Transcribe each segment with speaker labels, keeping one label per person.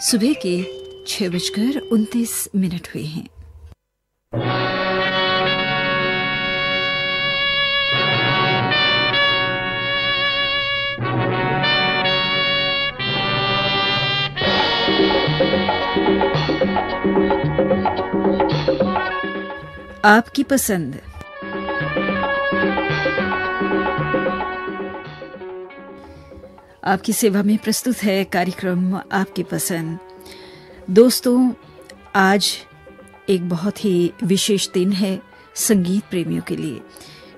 Speaker 1: सुबह के छह बजकर उनतीस मिनट हुए हैं। आपकी पसंद आपकी सेवा में प्रस्तुत है कार्यक्रम आपकी पसंद। दोस्तों, आज एक बहुत ही विशेष दिन है संगीत प्रेमियों के लिए।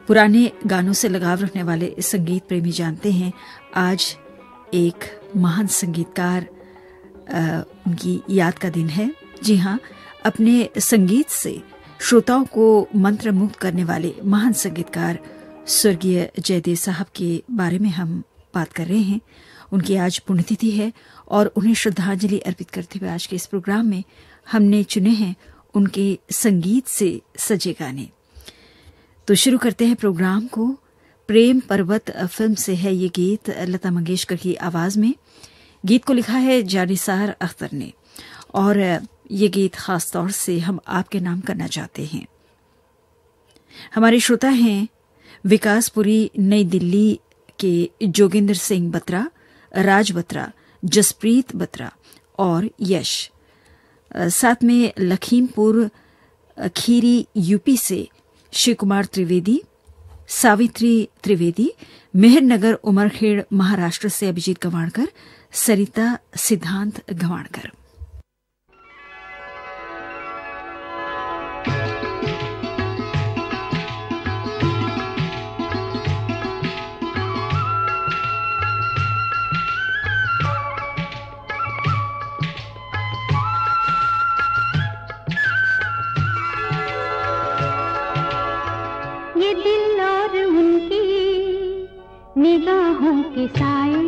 Speaker 1: पुराने गानों से लगाव रखने वाले संगीत प्रेमी जानते हैं। आज एक महान संगीतकार उनकी याद का दिन है। जी हाँ अपने संगीत से श्रोताओं को मंत्रमुग्ध करने वाले महान संगीतकार स्वर्गीय जयदेव साहब के बारे में हम बात कर रहे हैं। उनकी आज पुण्यतिथि है और उन्हें श्रद्धांजलि अर्पित करते हुए आज के इस प्रोग्राम में हमने चुने हैं उनके संगीत से सजे गाने। तो शुरू करते हैं प्रोग्राम को। प्रेम पर्वत फ़िल्म से है ये गीत लता मंगेशकर की आवाज़ में। गीत को लिखा है जानिसार अख्तर ने और ये गीत खास तौर से हम आपके नाम करना चाहते हैं। हमारे श्रोता हैं विकासपुरी नई दिल्ली के जोगिंदर सिंह बत्रा, राज बत्रा, जसप्रीत बत्रा और यश। साथ में लखीमपुर खीरी यूपी से शिव कुमार त्रिवेदी, सावित्री त्रिवेदी, मेहरनगर उमरखेड़ महाराष्ट्र से अभिजीत गवाणकर, सरिता सिद्धांत गवाणकर।
Speaker 2: के साए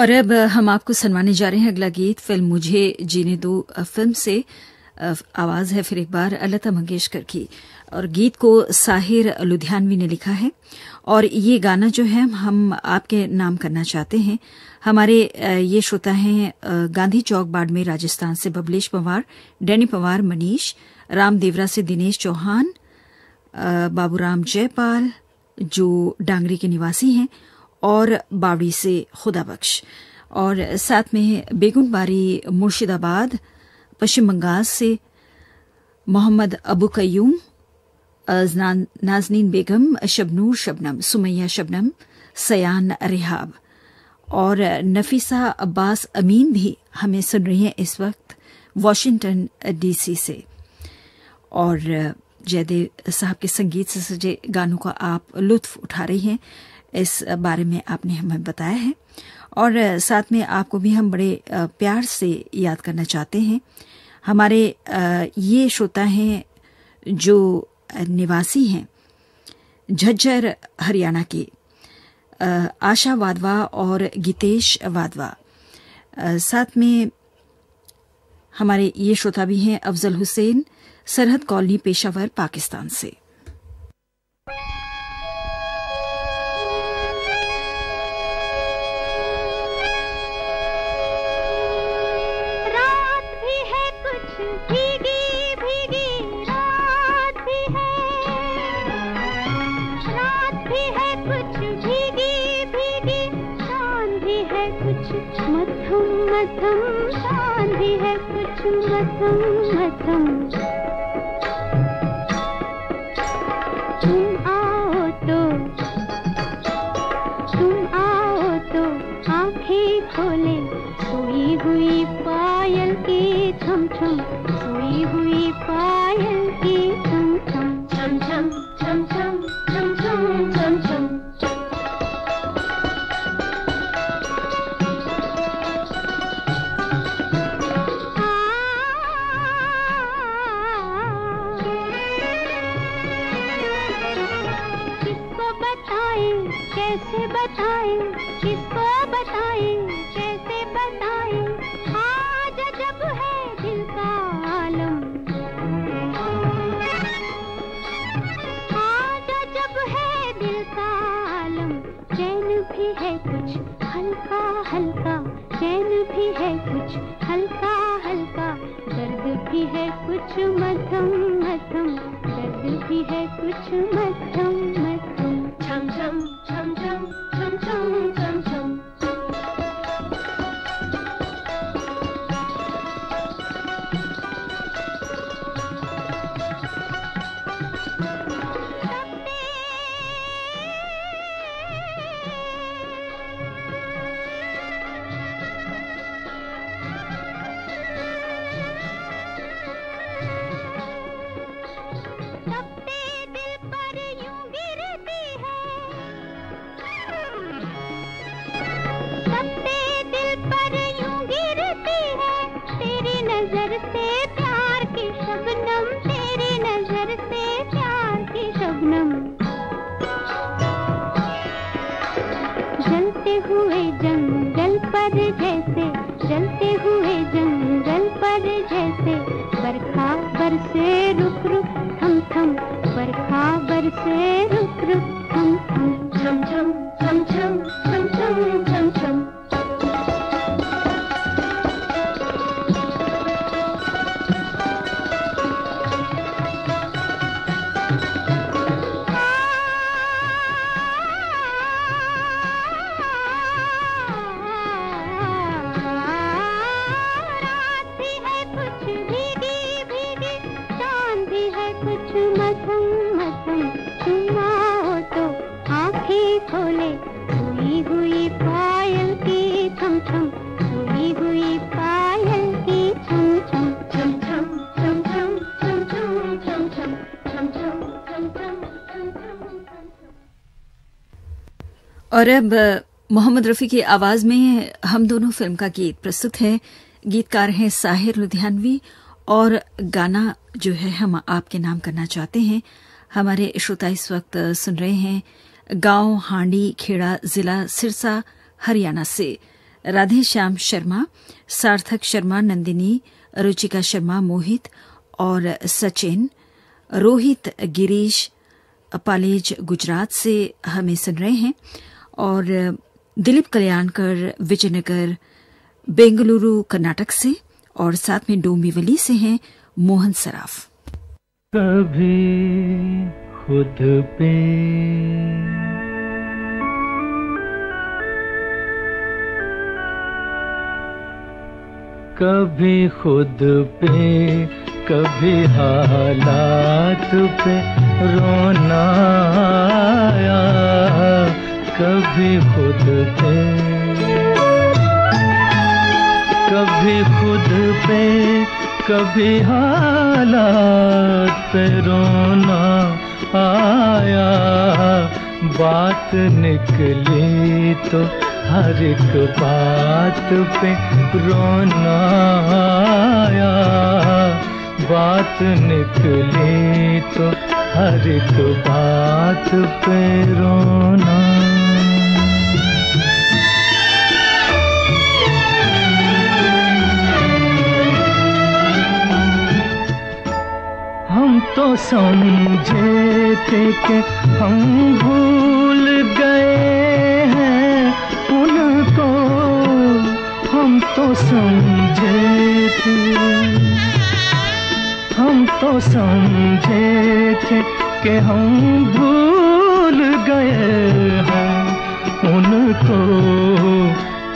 Speaker 2: और
Speaker 1: अब हम आपको सुनवाने जा रहे हैं अगला गीत, फ़िल्म मुझे जीने दो फ़िल्म से। आवाज़ है फिर एक बार लता मंगेशकर की। और गीत को साहिर लुधियानवी ने लिखा है। और ये गाना जो है, हम आपके नाम करना चाहते हैं। हमारे ये श्रोता हैं गांधी चौक बाड़मेर राजस्थान से बबलेश पवार, डैनी पवार, मनीष, राम देवरा से दिनेश चौहान बाबूराम जयपाल, जो डांगरी के निवासी हैं। और बावड़ी से खुदा बख्श। और साथ में बेगुनबारी मुर्शिदाबाद, पश्चिम बंगाल से मोहम्मद अबू कयूम नाजनीन बेगम, शबनूर शबनम, सुमैया शबनम, सयान रिहाब। और नफीसा अब्बास अमीन भी हमें सुन रही हैं इस वक्त वॉशिंगटन, डीसी से। और, जयदेव साहब के संगीत से सजे गानों का आप लुत्फ उठा रही हैं। इस बारे में आपने हमें बताया है। और साथ में आपको भी हम बड़े प्यार से याद करना चाहते हैं। हमारे ये श्रोता हैं जो निवासी हैं, झज्जर हरियाणा के आशा वाधवा और गीतेश वाधवा। साथ में हमारे ये श्रोता भी हैं अफजल हुसैन, सरहद कॉलोनी पेशावर, पाकिस्तान से।
Speaker 2: मथम शांति है कुछ मथम मथम कुछ। हल्का हल्का, चैन भी है कुछ। हल्का हल्का, दर्द भी है कुछ मध्यम मध्यम। दर्द भी है कुछ मध्यम। जलते हुए जंगल पर जैसे, चलते हुए जंगल पर जैसे, बरखा बरसे रुक रुक थम थम, बरखा बरसे रुक रुक थम थम। झम छम
Speaker 1: और अब मोहम्मद रफी की आवाज़ में हम दोनों फ़िल्म का गीत प्रस्तुत है। गीतकार हैं साहिर लुधियानवी और गाना जो है हम आपके नाम करना चाहते हैं। हमारे श्रोता इस वक्त सुन रहे हैं, गाँव हांडी खेड़ा जिला सिरसा, हरियाणा से। राधे श्याम शर्मा, सार्थक शर्मा नंदिनी, रुचिका शर्मा मोहित और सचिन, रोहित गिरीश, पालेज गुजरात से हमें सुन रहे हैं। और दिलीप कल्याणकर, विजयनगर, बेंगलुरु, कर्नाटक से और साथ में डोंबिवली से हैं मोहन सराफ।
Speaker 3: कभी खुद पे कभी खुद पे, कभी हालात पे रोना कभी खुद पे, कभी खुद पे, कभी हालात पे रोना आया। बात निकली तो हर एक बात पे रोना आया। बात निकली तो हर एक बात पे रोना। हम तो समझे थे कि हम भूल गए हैं। उनको हम तो समझे थे। हम तो समझे थे कि हम भूल गए हैं। उनको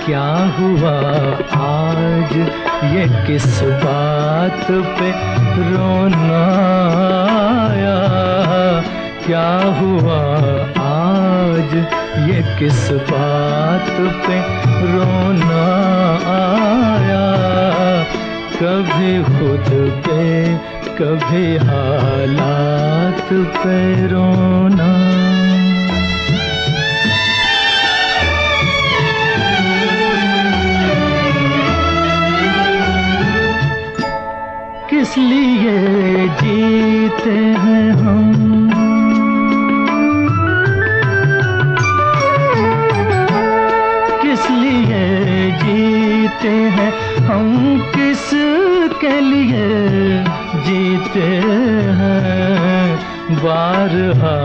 Speaker 3: क्या हुआ आज? ये किस बात पे रोना आया? क्या हुआ आज? ये किस बात पे रोना आया? कभी खुद पे कभी हालात पे रोना किस लिए जीते हैं हम? किस लिए जीते हैं के लिए जीते हैं। बारहा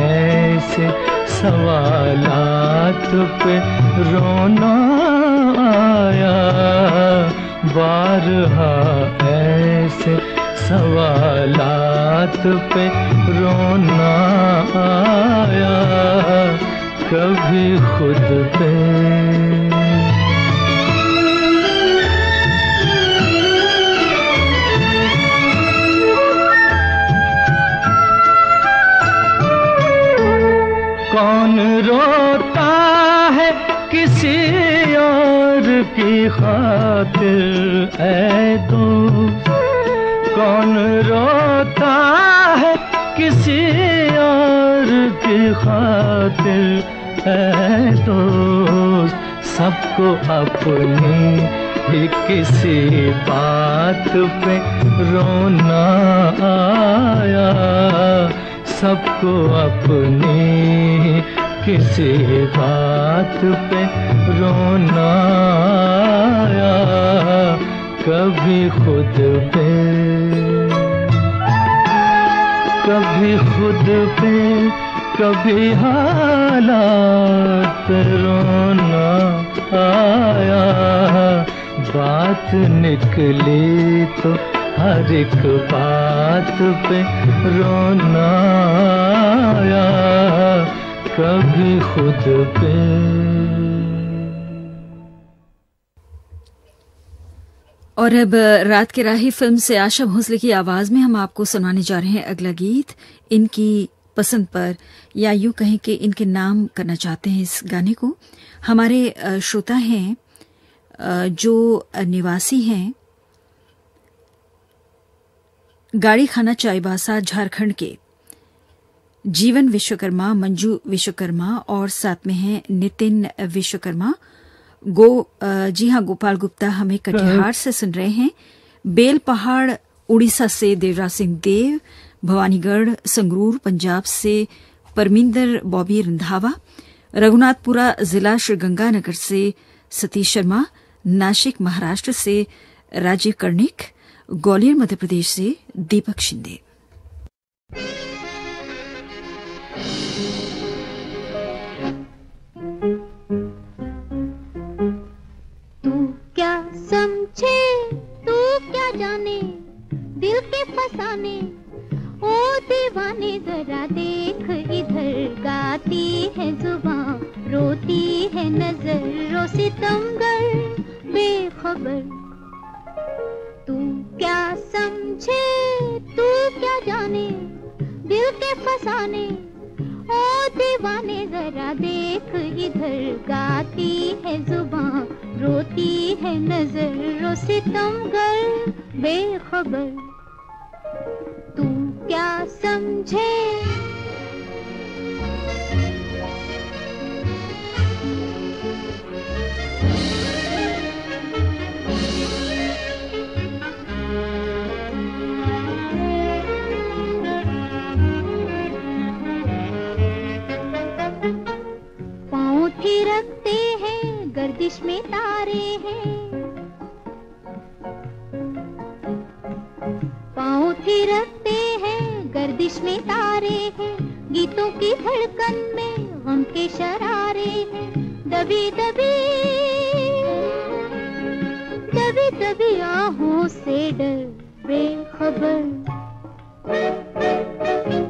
Speaker 3: ऐसे सवालात पे रोना आया। बारहा ऐसे सवालात पे रोना आया। कभी खुद पे कौन रोता है किसी और की खातिर? ऐ दोस्त, कौन रोता है किसी और की खातिर? ऐ दोस्त, सबको अपनी ही किसी बात पे रोना आया। सबको अपनी किसी बात पे रोना आया, कभी खुद पे। कभी खुद पे, कभी हालात रोना आया। बात निकली तो हर एक बात पे रोना आया। कभी खुद पे।
Speaker 1: और अब रात के राही फ़िल्म से आशा भोसले की आवाज़ में हम आपको सुनाने जा रहे हैं अगला गीत, इनकी पसंद पर, या यूँ कहें कि इनके नाम करना चाहते हैं इस गाने को। हमारे श्रोता हैं जो निवासी हैं। गाड़ी खाना चाईबासा झारखंड के। जीवन विश्वकर्मा, मंजू विश्वकर्मा और साथ में हैं नितिन विश्वकर्मा। गो जी हाँ गोपाल गुप्ता हमें कटिहार से सुन रहे हैं। बेल पहाड़, उड़ीसा से देवराज सिंह देव, भवानीगढ़, संगरूर, पंजाब से परमिंदर बॉबी रंधावा, रघुनाथपुरा जिला श्रीगंगानगर से सतीश शर्मा नासिक महाराष्ट्र से राजीव कर्णिक, ग्वालियर मध्य प्रदेश से दीपक शिंदे।
Speaker 4: समझे तू क्या जाने? दिल के फसाने। ओ दीवाने, जरा देख इधर। गाती है ज़ुबान, रोती है नज़र। रो सितमगर बेखबर। तू क्या समझे? तू क्या जाने? दिल के फसाने। ओ दीवाने जरा देख, इधर गाती है ज़ुबान, रोती है नज़र रो सितमगर बेखबर। तू क्या समझे? गर्दिश में तारे हैं। पाँव थिरकते हैं, गर्दिश में तारे हैं। गीतों की धड़कन में गम के शरारे हैं। दबी दबी दबी दबी आहों से डर, बेखबर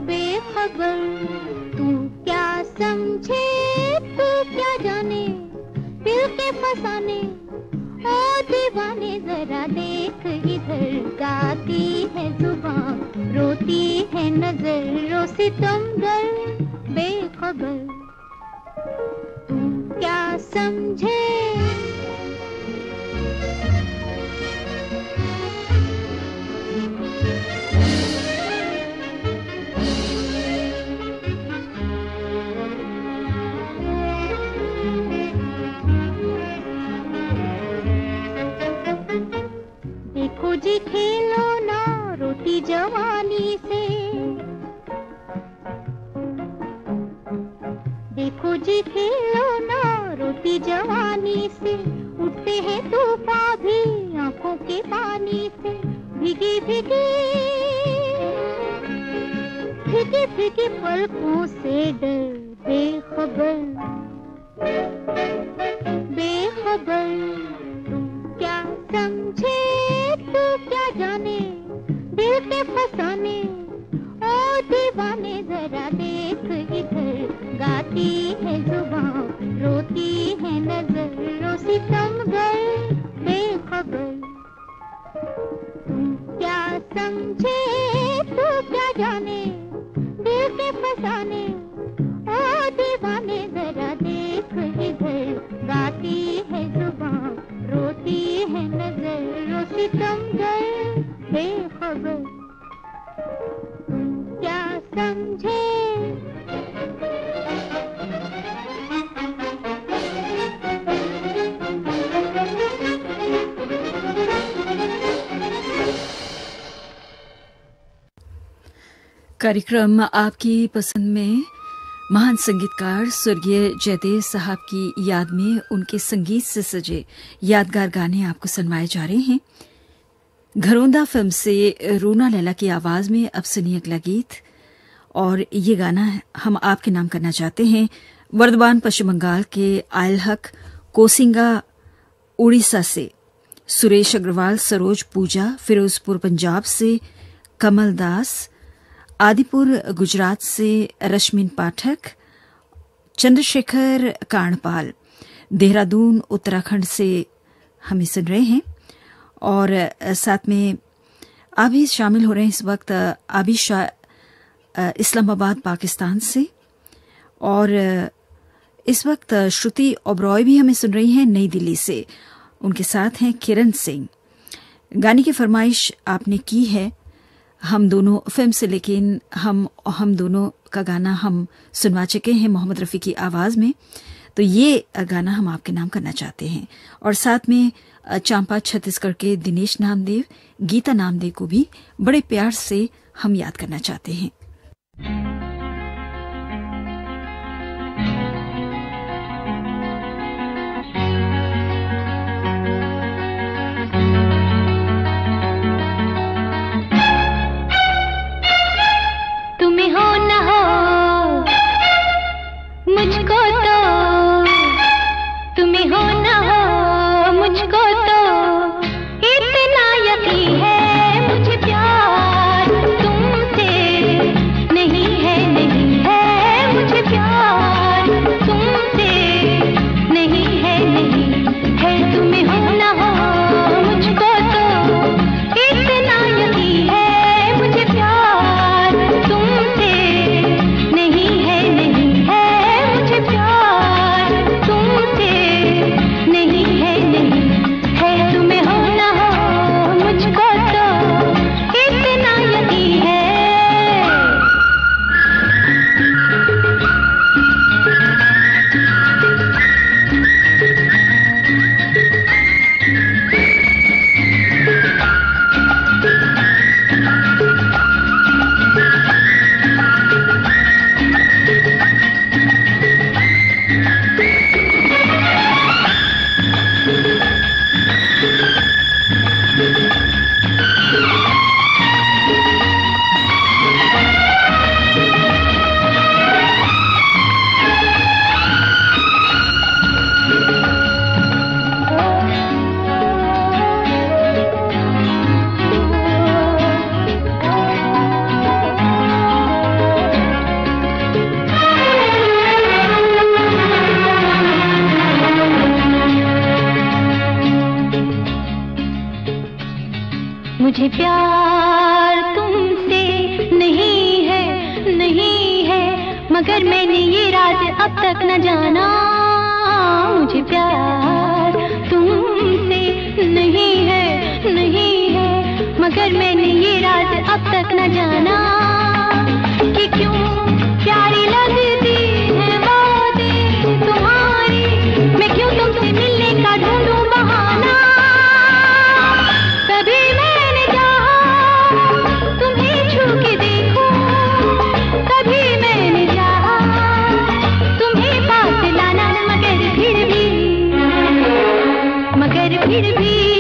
Speaker 4: बेखबर। के फसाने ओ दीवाने जरा देख इधर गाती है ज़ुबान, रोती है नज़र रो सितमगर बेखबर। तू क्या समझे? जी खेलो ना रोटी जवानी से। देखो जी, खेलो ना रोटी जवानी से। उठते हैं तूफ़ान भी आँखों के पानी से। भीगी भीगी भीगी भीगी पलकों से डर बेखबर बेखबर के फसाने ओ दीवाने जरा देख इधर, गाती है ज़ुबान, रोती है नज़र रो सितमगर बेखबर। तू क्या समझे, तू क्या जाने दिल के फसाने ओ दीवाने जरा देख इधर, गाती है ज़ुबान, रोती है नज़र रो सितमगर बेखबर। क्या समझे?
Speaker 1: कार्यक्रम आपकी पसंद में महान संगीतकार स्वर्गीय जयदेव साहब की याद में उनके संगीत से सजे यादगार गाने आपको सुनवाए जा रहे हैं। घरोंदा फ़िल्म से रूना लैला की आवाज़ में अब सुनिए अगला गीत और ये गाना हम आपके नाम करना चाहते हैं। वर्धमान पश्चिम बंगाल के आयल हक कोसिंगा उड़ीसा से सुरेश अग्रवाल, सरोज पूजा, फिरोजपुर पंजाब से कमल दास, आदिपुर गुजरात से रश्मिन पाठक, चंद्रशेखर काणपाल देहरादून, उत्तराखंड से हमें सुन रहे हैं। और साथ में अभी शामिल हो रहे हैं इस वक्त अभी इस्लामाबाद, पाकिस्तान से। और इस वक्त श्रुति ओब्रॉय भी हमें सुन रही हैं नई दिल्ली से। उनके साथ हैं किरण सिंह। गाने की फरमाइश आपने की है। हम दोनों फ़िल्म से, लेकिन हम हम दोनों का गाना हम सुनवा चुके हैं मोहम्मद रफ़ी की आवाज़ में। तो ये गाना हम आपके नाम करना चाहते हैं। और साथ में चांपा, छत्तीसगढ़ के दिनेश नामदेव, गीता नामदेव को भी बड़े प्यार से हम याद करना चाहते हैं।
Speaker 2: फिर भी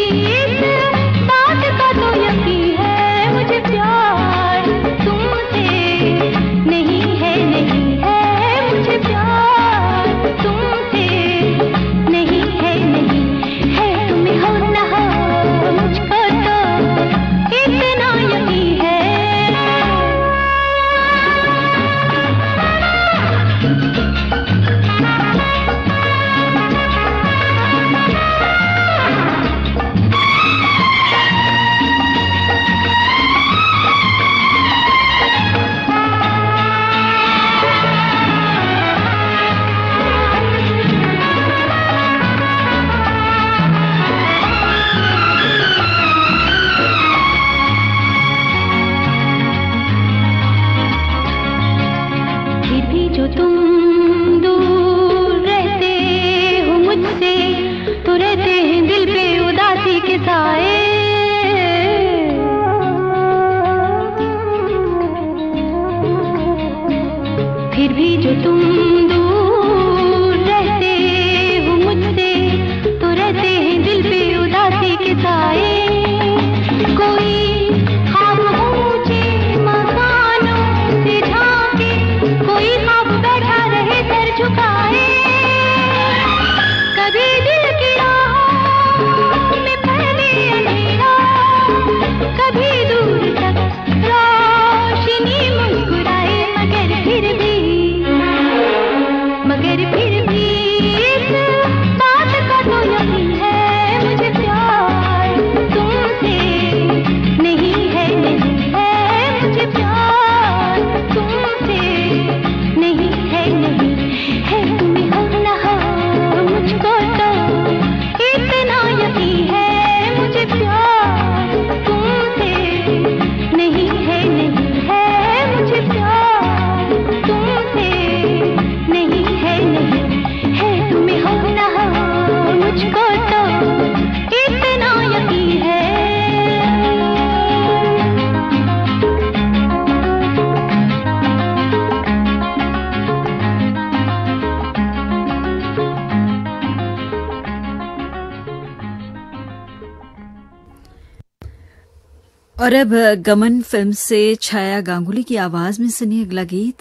Speaker 1: और अब गमन फ़िल्म से छाया गांगुली की आवाज़ में सुनिए अगला गीत।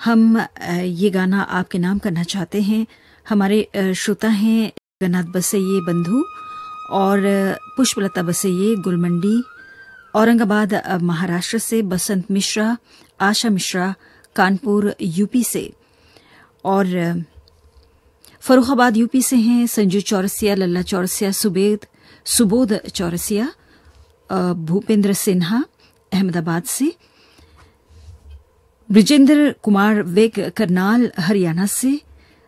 Speaker 1: हम ये गाना आपके नाम करना चाहते हैं। हमारे श्रोता हैं जगन्नाथ बसैये बंधु और पुष्पलता बसैये गुलमंडी, औरंगाबाद महाराष्ट्र से बसंत मिश्रा, आशा मिश्रा, कानपुर, यूपी से। और फरुखाबाद, यूपी से हैं संजू चौरसिया, लल्ला चौरसिया, सुबेद, सुबोध चौरसिया भूपेंद्र सिन्हा, अहमदाबाद से। ब्रिजेंद्र कुमार वेग करनाल, हरियाणा से।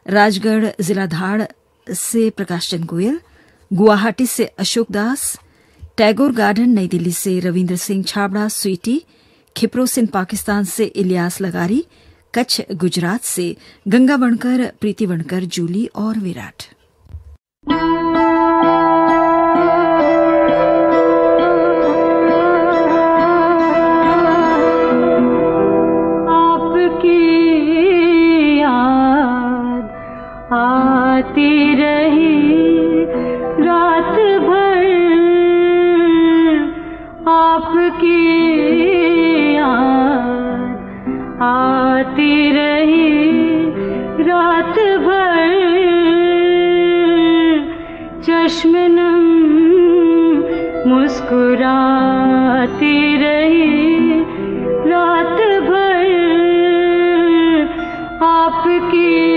Speaker 1: राजगढ़ जिलाधार से प्रकाश चंद गोयल। गुवाहाटी से अशोक दास। टैगोर गार्डन, नई दिल्ली से रविंद्र सिंह छाबड़ा, स्वीटी। खिप्रो सिंह पाकिस्तान से इलियास लगारी। कच्छ गुजरात से गंगा वणकर, प्रीति वणकर, जूली और विराट।
Speaker 5: आती रही रात भर। आपकी आती रही रात भर। चश्म नम मुस्कुराती रही रात भर। आपकी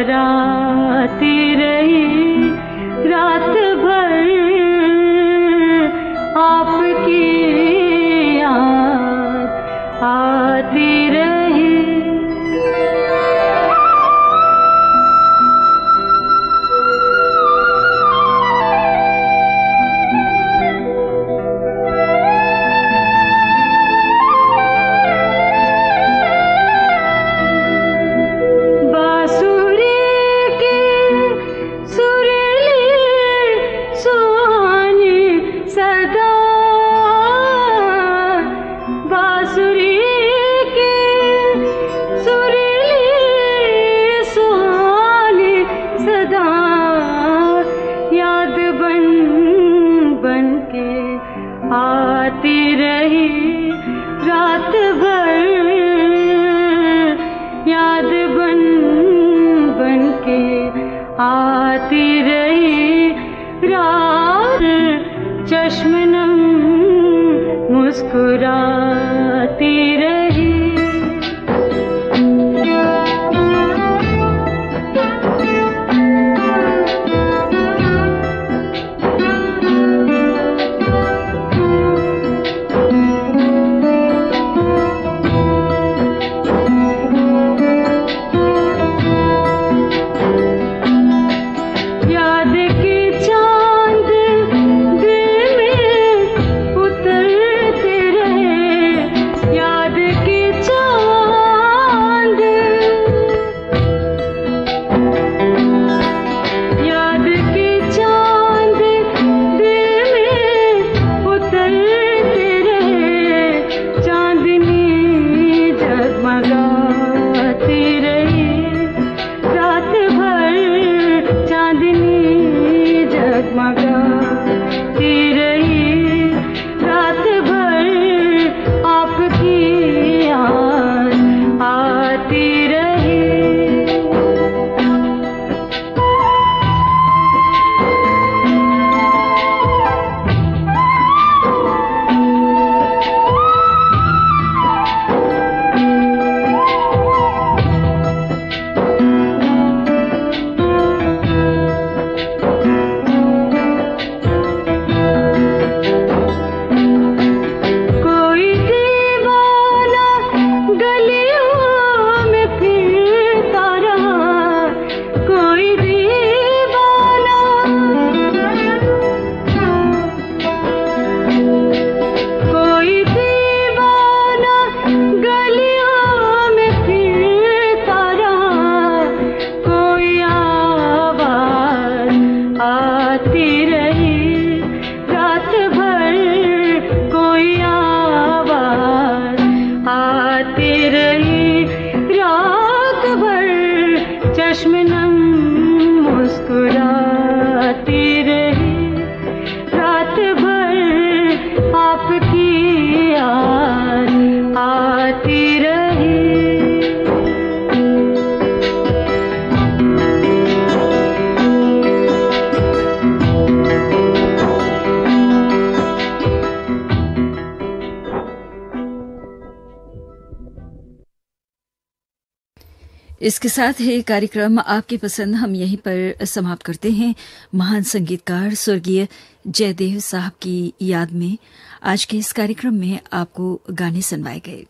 Speaker 5: हरा बन बन के आती रही रात। चश्मनम मुस्कुरा
Speaker 1: इसके साथ ही कार्यक्रम आपकी पसंद। हम यहीं पर समाप्त करते हैं। महान संगीतकार स्वर्गीय जयदेव साहब की याद में आज के इस कार्यक्रम में आपको गाने सुनवाए गए।